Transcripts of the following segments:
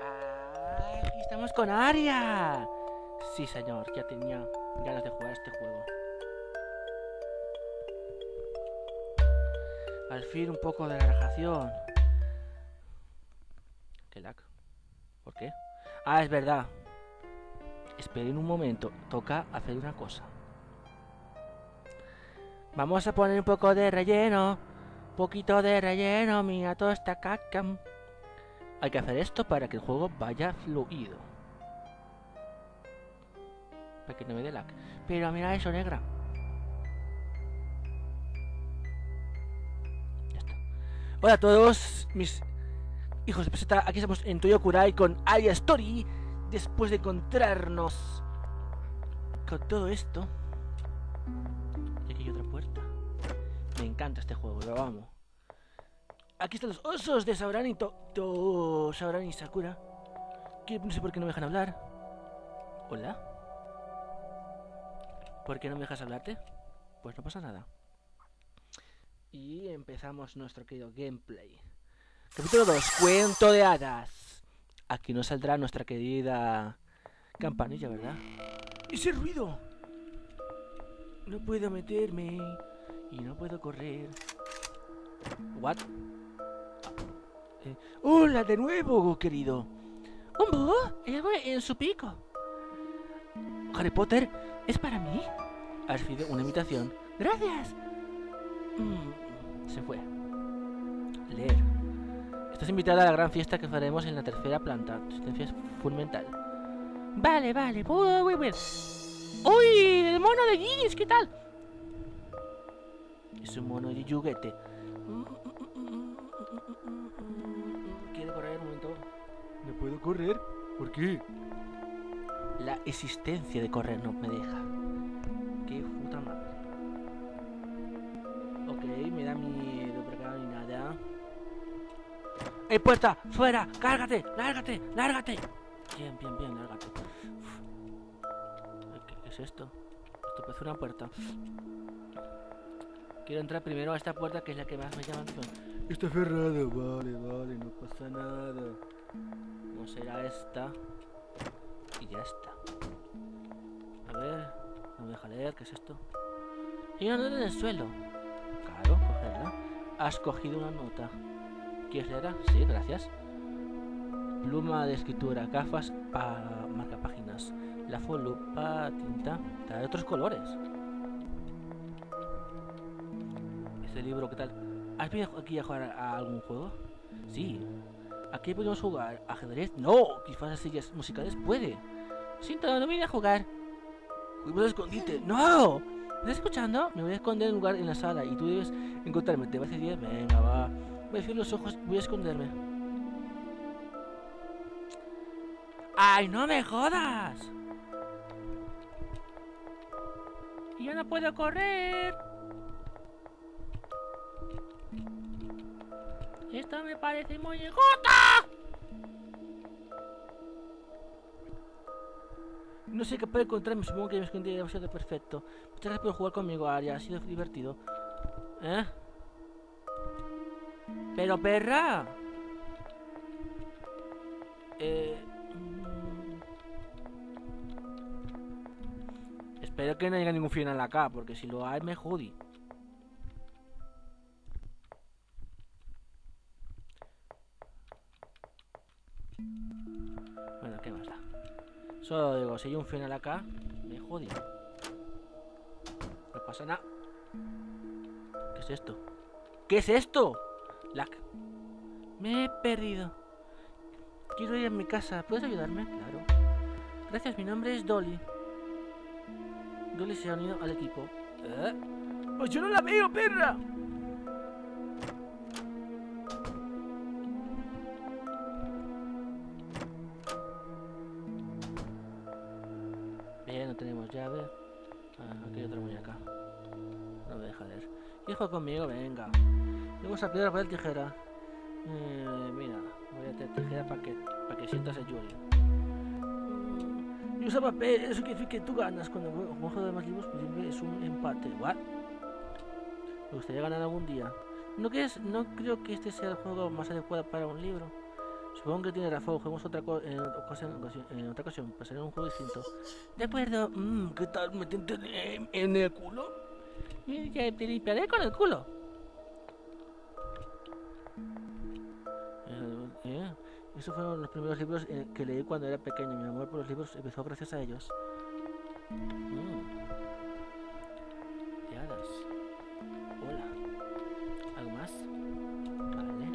¡Ah! ¡Aquí estamos con Aria! Sí, señor, ya tenía ganas de jugar este juego. Al fin un poco de relajación. ¿Qué lag? ¿Por qué? Ah, es verdad. Esperen un momento, toca hacer una cosa. Vamos a poner un poco de relleno. Poquito de relleno, mira toda esta caca. Hay que hacer esto para que el juego vaya fluido. Para que no me dé lag. Pero mira eso, negra. Ya está. Hola a todos, mis hijos de peseta. Aquí estamos en Toyokurai con Aria Story. Después de encontrarnos con todo esto. Y aquí hay otra puerta. Me encanta este juego, lo amo. Aquí están los osos de Sauran y to, to Sauran y Sakura. Que no sé por qué no me dejan hablar. Hola. ¿Por qué no me dejas hablarte? Pues no pasa nada. Y empezamos nuestro querido gameplay. Capítulo 2, cuento de hadas. Aquí nos saldrá nuestra querida campanilla, ¿verdad? ¡Ese ruido! No puedo meterme y no puedo correr. ¿What? ¡Hola de nuevo, querido! ¡Un búho! ¡Llevo en su pico! Harry Potter, ¿es para mí? Has sido una invitación. ¡Gracias! Mm, se fue. Leer. Estás invitada a la gran fiesta que haremos en la tercera planta. Tu asistencia es fundamental. Vale, vale. Bien. ¡Uy! ¡El mono de Gis! ¿Qué tal? Es un mono de juguete. Quiero correr un momento. ¿No puedo correr? ¿Por qué? La existencia de correr no me deja. Qué puta madre. Ok, me da miedo, pero acá no hay nada. ¡Ey, puerta! ¡Fuera! ¡Cárgate! ¡Lárgate! ¡Lárgate! Bien, bien, bien, lárgate. ¿Qué, qué es esto? Esto parece una puerta. Quiero entrar primero a esta puerta que es la que más me llama la atención. Está cerrado. Vale, vale, no pasa nada. ¿Cómo será esta? Y ya está. A ver, no me deja leer, ¿qué es esto? Hay una nota en el suelo. Claro, cogerla. Has cogido una nota. ¿Quieres leerla? Sí, gracias. Pluma de escritura, gafas para marca páginas. La lupa, tinta. Trae otros colores. Este libro, ¿qué tal? ¿Has venido aquí a jugar a algún juego? Sí. ¿Aquí podemos jugar? ¿Ajedrez? No. Quizás las sillas musicales puede. Siento, no vine a jugar. Juguemos al escondite. ¡No! ¿Me estás escuchando? Me voy a esconder en un lugar en la sala y tú debes encontrarme. ¿Te parece bien? Venga, va. Voy a cerrar los ojos, voy a esconderme. ¡Ay, no me jodas! Y yo no puedo correr. Esto me parece muy injusto. No sé qué puede encontrarme, supongo que me escondí demasiado perfecto. Muchas gracias por jugar conmigo, Aria, ha sido divertido. ¿Eh? Pero perra. Eh... mm. Espero que no haya ningún final acá, porque si lo hay me jodí. Solo digo, si hay un final acá, me jodí. No pasa nada. ¿Qué es esto? ¿Qué es esto? Lack. Me he perdido. Quiero ir a mi casa. ¿Puedes ayudarme? Claro. Gracias, mi nombre es Dolly. Dolly se ha unido al equipo. ¿Eh? ¡Pues yo no la veo, perra! Leer. ¿Quieres jugar conmigo? Venga. Vamos a piedra, papel, tijera. Eh, mira, voy a hacer tijera para que, para que sientas el Yuri. Mm, Yo uso papel, eso quiere decir que tú ganas. Cuando juego de más libros, pues siempre es un empate. ¿What? Me gustaría ganar algún día. No, que es, no creo que este sea el juego más adecuado para un libro. Supongo que tiene razón, juguemos otra co en, ocasión, en otra ocasión, pasaré un juego distinto. De acuerdo, mm, ¿qué tal? ¿Me en el culo? Y que te limpiaré con el culo. Eh, eh, Esos fueron los primeros libros eh, que leí cuando era pequeño. Mi amor por los libros empezó gracias a ellos. Mm. Hola. ¿Algo más? Vale.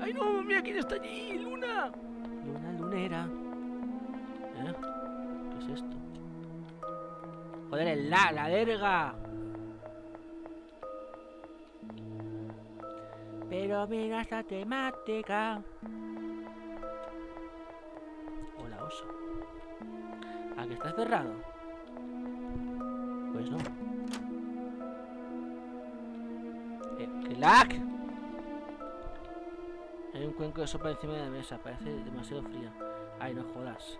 ¡Ay no! ¡Mira quién está allí! ¡Luna! Luna lunera. ¿Eh? ¿Qué es esto? Joder, el la, la verga. Pero mira esta temática. Hola, oso. ¿A que está cerrado? Pues no. Eh, ¡Qué lag! Hay un cuenco de sopa encima de la mesa. Parece demasiado fría. Ay, no jodas.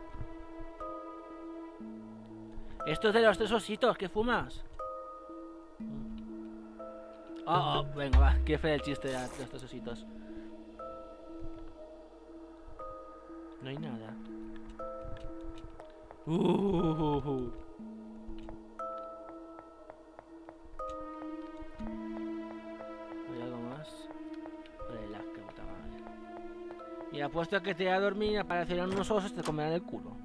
Esto es de los tres ositos. ¿Qué fumas? Oh, oh, venga, va. Qué feo el chiste de tres ositos. No hay nada. Uh, ¿Hay algo más? La que puta madre. Y apuesto a que te voy a dormir y aparecerán unos osos y te comerán el culo.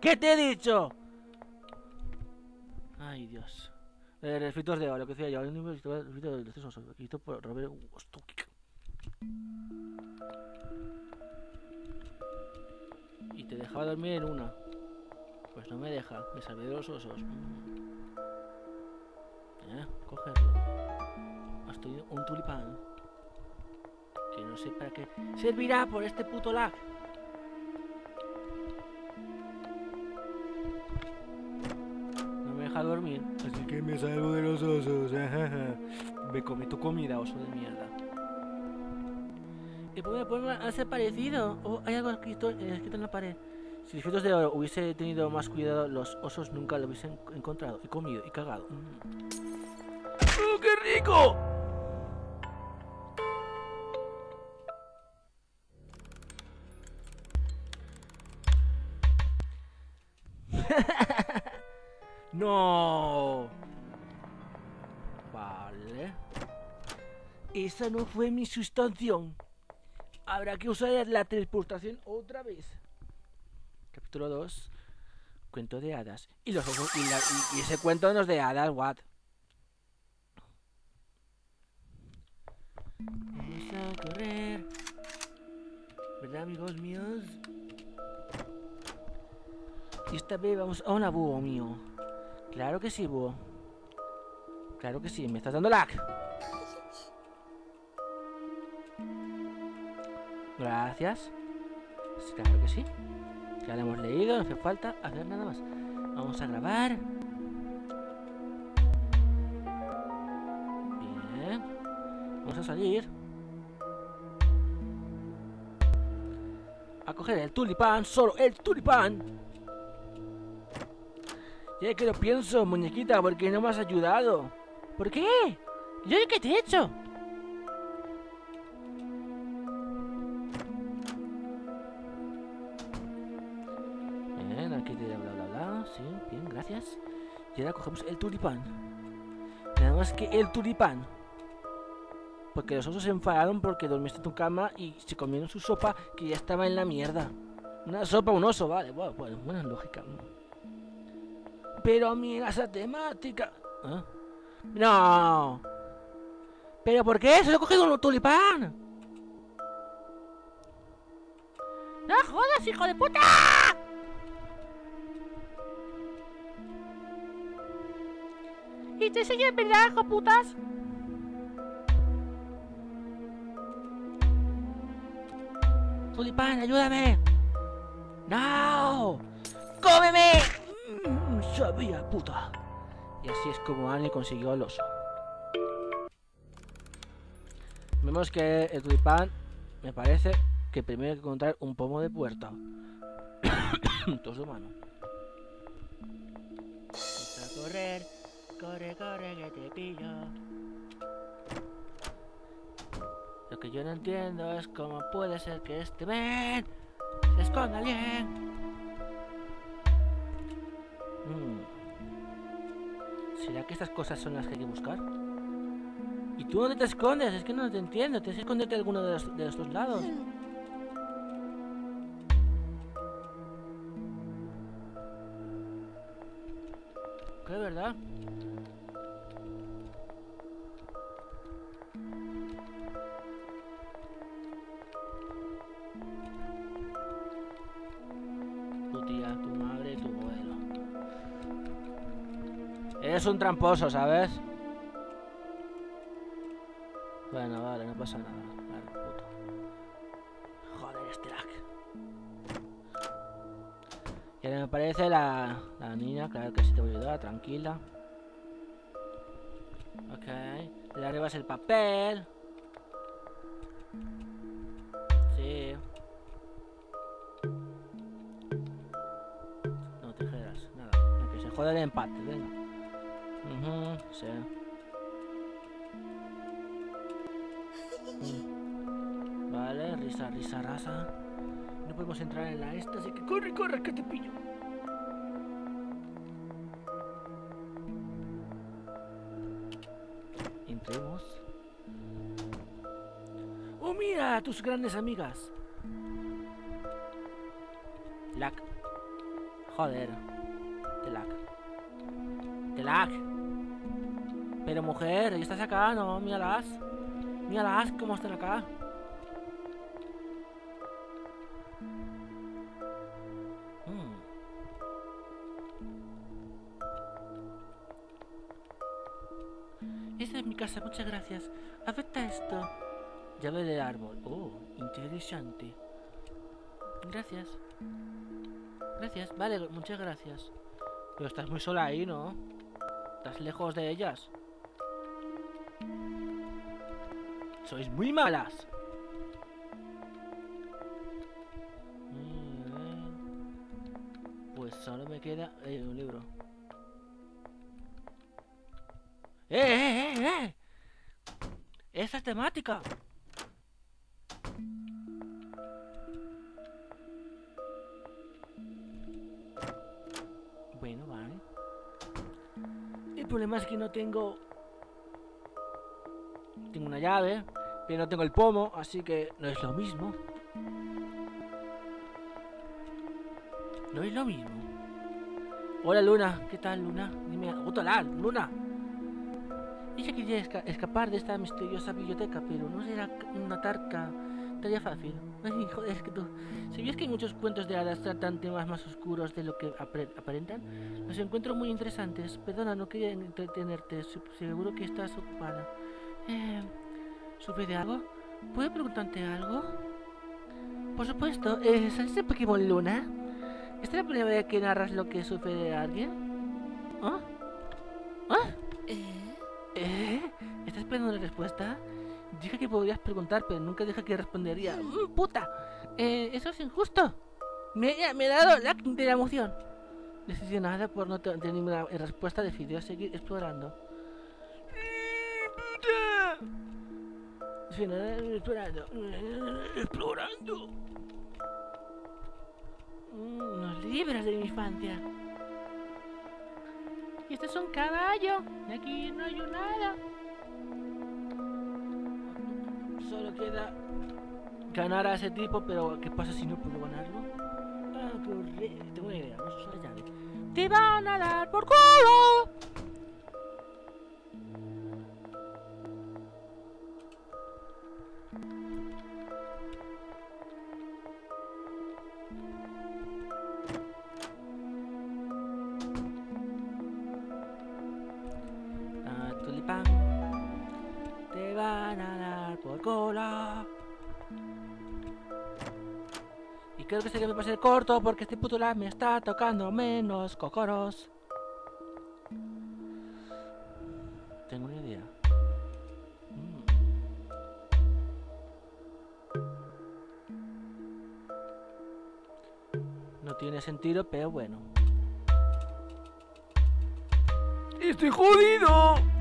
¿Qué te he dicho? Ay, Dios. Eh, refritos de oro, lo que decía yo. Un número de refritos de los. Escrito por Robert Wostuck. Y te dejaba dormir en una. Pues no me deja. Me salvé de los osos. Eh, cogerlo. Has tenido un tulipán. Que no sé para qué servirá por este puto lag. Deja dormir. Así que me salgo de los osos. Me comí tu comida, oso de mierda. ¿Y por qué puede ha desaparecido? ¿O hay algo escrito, eh, escrito en la pared? Si los frutos de oro hubiese tenido más cuidado, los osos nunca lo hubiesen encontrado y comido y cagado. Mm. ¡Oh, qué rico! No. Vale. Esa no fue mi sustanción. Habrá que usar la transportación otra vez. Capítulo 2. Cuento de hadas. Y los ojos- y, ese cuento no es de hadas, what? Vamos a correr. ¿Verdad, amigos míos? Y esta vez vamos a una búho mío. Claro que sí, búho. Claro que sí, me estás dando lag. Gracias. Claro que sí. Ya lo hemos leído, no hace falta hacer nada más. Vamos a grabar. Bien. Vamos a salir. A coger el tulipán, solo el tulipán. Ya que lo pienso, muñequita, porque no me has ayudado. ¿Por qué? ¿Yo qué te he hecho? Bien, aquí te bla bla bla. Sí, bien, gracias. Y ahora cogemos el tulipán. Nada más que el tulipán. Porque los osos se enfadaron porque dormiste en tu cama y se comieron su sopa que ya estaba en la mierda. Una sopa, un oso, vale, bueno, bueno, buena lógica. Pero mira esa temática. ¿Ah? No. ¿Pero por qué? Se lo ha cogido un tulipán. ¡No jodas, hijo de puta! ¿Y te sigue en verdad, hijo putas? Tulipán, ayúdame. ¡No! sabía, puta. Y así es como Annie consiguió el oso. Vemos que el tulipán, me parece que primero hay que encontrar un pomo de puerta. Todo su mano. A correr, corre, corre, que te pillo. Lo que yo no entiendo es cómo puede ser que este men se esconda bien. ¿será que estas cosas son las que hay que buscar? ¿Y tú dónde te escondes? Es que no te entiendo. Tienes que esconderte de alguno de los, lados. Que verdad. Tu tía, tu madre. es un tramposo, ¿sabes? Bueno, vale, no pasa nada. Joder, este lag. Y ahora me parece la, la niña, claro que sí te voy a ayudar, tranquila. Ok. Le arriba es el papel. Sí. No, tijeras, nada. Que se joda el empate, venga. Mm. Vale, risa, risa, rasa. No podemos entrar en la esta, así que corre, corre, que te pillo. Entremos. ¡Oh, mira! A tus grandes amigas. Lac. Joder. Telac. Telac. Pero mujer, ¿estás acá? No, míralas. Míralas cómo están acá. Mm. Esta es mi casa, muchas gracias. Acepta esto. Llave del árbol. Oh, interesante. Gracias. Gracias, vale, muchas gracias. Pero estás muy sola ahí, ¿no? Estás lejos de ellas. Sois muy malas. Pues solo me queda eh, un libro. ¡Eh, eh, eh, eh! ¡Esa es temática! Bueno, vale. El problema es que no tengo... Tengo una llave. Bien, no tengo el pomo, así que no es lo mismo. No es lo mismo. Hola Luna, ¿qué tal Luna? Dime, hola Luna. Ella quería esca escapar de esta misteriosa biblioteca, pero no será una tarca tarea fácil. Ay, joder, es que tú... ¿Sabías que muchos cuentos de hadas tratan temas más oscuros de lo que ap aparentan? Los encuentro muy interesantes. Perdona, no quería entretenerte. Seguro que estás ocupada. Eh... ¿Supe de algo? ¿Puedo preguntarte algo? Por supuesto, eh, ¿saliste Pokémon Luna? ¿Esta es la primera vez que narras lo que sucede a alguien? ¿Oh? ¿Oh? ¿Eh? ¿Eh? ¿Estás esperando una respuesta? Dije que podrías preguntar, pero nunca dije que respondería. ¡Mmm, ¡Puta! Eh, eso es injusto. Me, eh, me he dado la de la emoción. Decepcionada por no tener ninguna respuesta, decidió seguir explorando. Explorando. Explorando. Mm, Unos libros de mi infancia. Y este es un caballo. Y aquí no hay nada. Solo queda ganar a ese tipo, pero ¿qué pasa si no puedo ganarlo? Ah, qué horrible. Tengo una idea. Vamos a usar ¡Te van a dar por culo! por cola. Y creo que sé que me pasé corto porque este puto lag me está tocando menos cocoros. Tengo una idea. Mm. No tiene sentido, pero bueno. ¡Estoy jodido!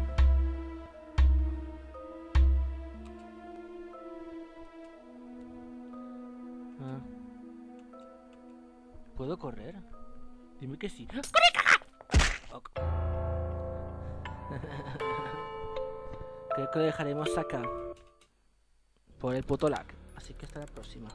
¿Puedo correr? Dime que sí. ¡Corre, Ok. Creo que lo dejaremos acá. Por el puto lag. Así que hasta la próxima.